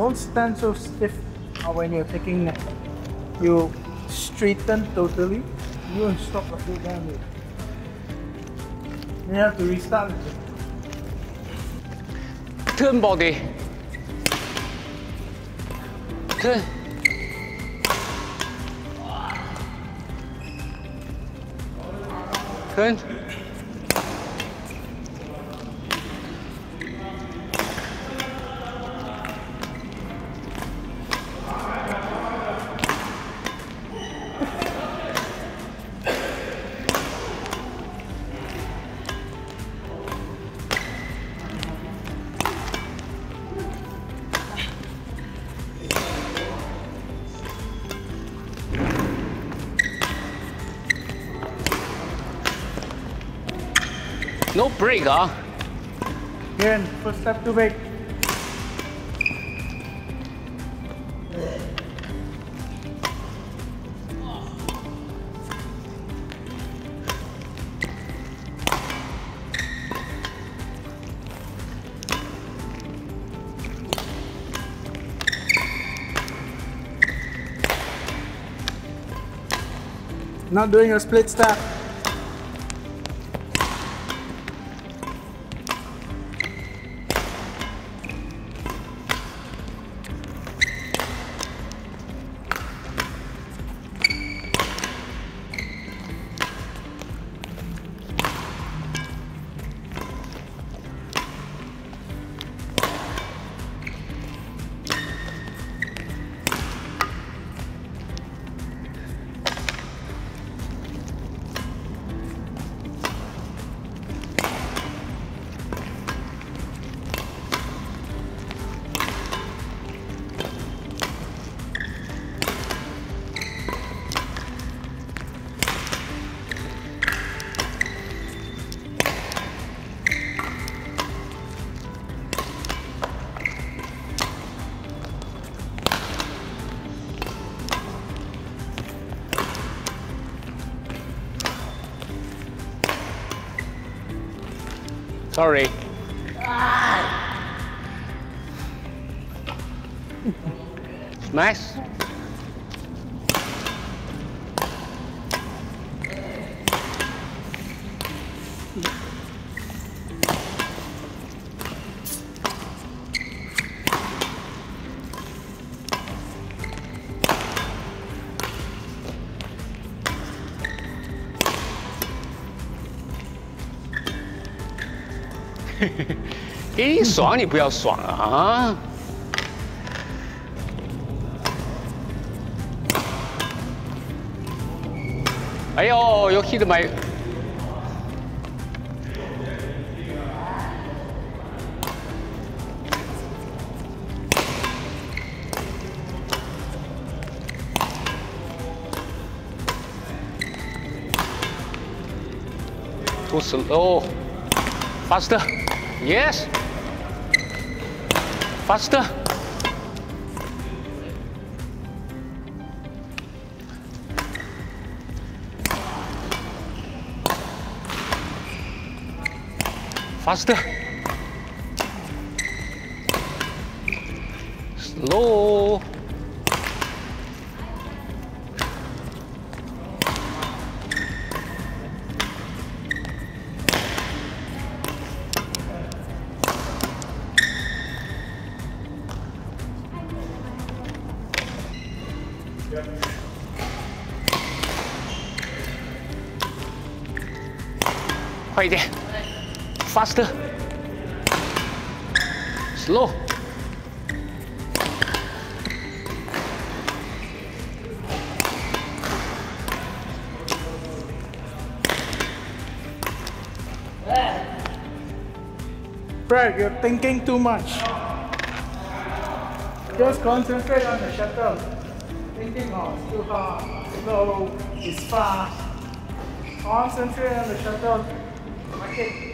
Don't stand so stiff when you're taking. You straighten totally. You won't stop like that down here. You have to restart it. Turn body. Turn. Turn. No break, ah. Here, first step to break. Not doing a split step. Sorry. Max. Hehehe 给你爽你不要爽啊！哎呦，又 hit my。Too slow. Faster. Yes. Faster. Faster. Slow. Er Faster. Slow. Brad, you're thinking too much. Just concentrate on the shuttle. Thinking, oh, it's too hard, slow, it's fast. Concentrate on the shuttle. Okay.